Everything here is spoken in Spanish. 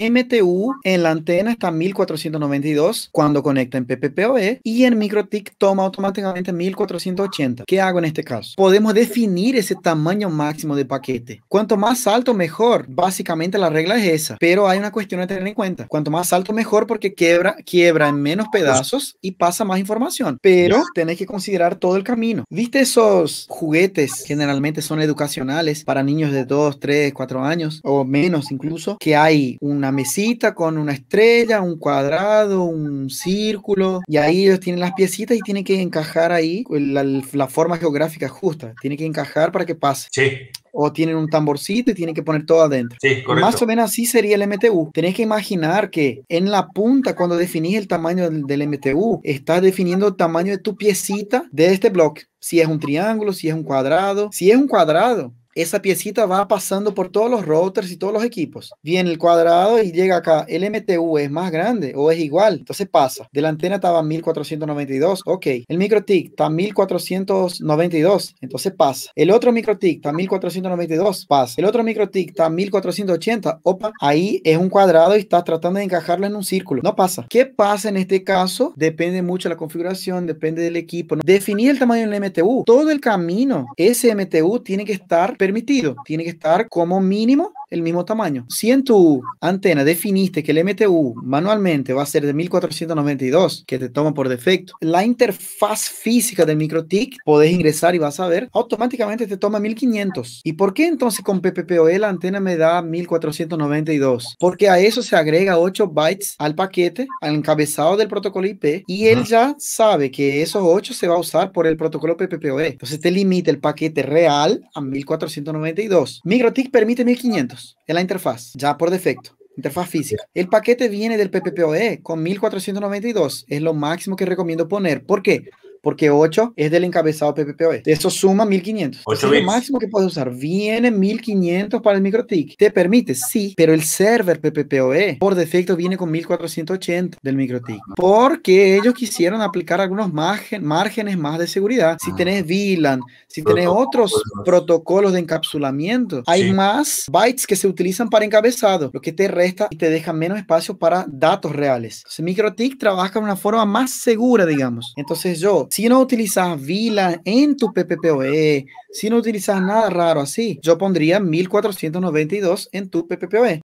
MTU en la antena está 1492 cuando conecta en PPPoE y en MikroTik toma automáticamente 1480. ¿Qué hago en este caso? Podemos definir ese tamaño máximo de paquete. Cuanto más alto, mejor. Básicamente la regla es esa, pero hay una cuestión a tener en cuenta. Cuanto más alto, mejor porque quiebra, quiebra en menos pedazos y pasa más información. Pero tenés que considerar todo el camino. ¿Viste esos juguetes? Generalmente son educacionales para niños de 2, 3, 4 años o menos incluso, que hay una mesita con una estrella, un cuadrado, un círculo y ahí ellos tienen las piecitas y tienen que encajar ahí la, la forma geográfica justa. Tiene que encajar para que pase. Sí. O tienen un tamborcito y tienen que poner todo adentro. Sí, correcto. Más o menos así sería el MTU. Tenés que imaginar que en la punta, cuando definís el tamaño del, del MTU, estás definiendo el tamaño de tu piecita de este bloque. Si es un triángulo, si es un cuadrado. Si es un cuadrado, esa piecita va pasando por todos los routers y todos los equipos. Viene el cuadrado y llega acá. El MTU es más grande o es igual. Entonces pasa. De la antena estaba 1492. Ok. El MikroTik está 1492. Entonces pasa. El otro MikroTik está 1492. Pasa. El otro MikroTik está 1480. Opa. Ahí es un cuadrado y estás tratando de encajarlo en un círculo. No pasa. ¿Qué pasa en este caso? Depende mucho de la configuración, depende del equipo. Definir el tamaño del MTU. Todo el camino, ese MTU tiene que estar permitido. Tiene que estar como mínimo el mismo tamaño. Si en tu antena definiste que el MTU manualmente va a ser de 1492, que te toma por defecto, la interfaz física del MikroTik podés ingresar y vas a ver, automáticamente te toma 1500. ¿Y por qué entonces con PPPoE la antena me da 1492? Porque a eso se agrega 8 bytes al paquete, al encabezado del protocolo IP, y él ya sabe que esos 8 se va a usar por el protocolo PPPoE. Entonces te limita el paquete real a 1492. MikroTik permite 1500 en la interfaz, ya por defecto. Interfaz física. El paquete viene del PPPoE con 1492. Es lo máximo que recomiendo poner. ¿Por qué? Porque 8 es del encabezado PPPoE. Eso suma 1500. Es lo máximo que puedes usar. Viene 1500 para el MikroTik. Te permite, sí, pero el server PPPoE por defecto viene con 1480 del MikroTik. Porque ellos quisieron aplicar algunos márgenes más de seguridad. Si tenés VLAN, si tenés otros protocolos de encapsulamiento, hay más bytes que se utilizan para encabezado, lo que te resta y te deja menos espacio para datos reales. Entonces, MikroTik trabaja de una forma más segura, digamos. Entonces yo si no utilizas VLAN en tu PPPoE, si no utilizas nada raro así, yo pondría 1492 en tu PPPoE.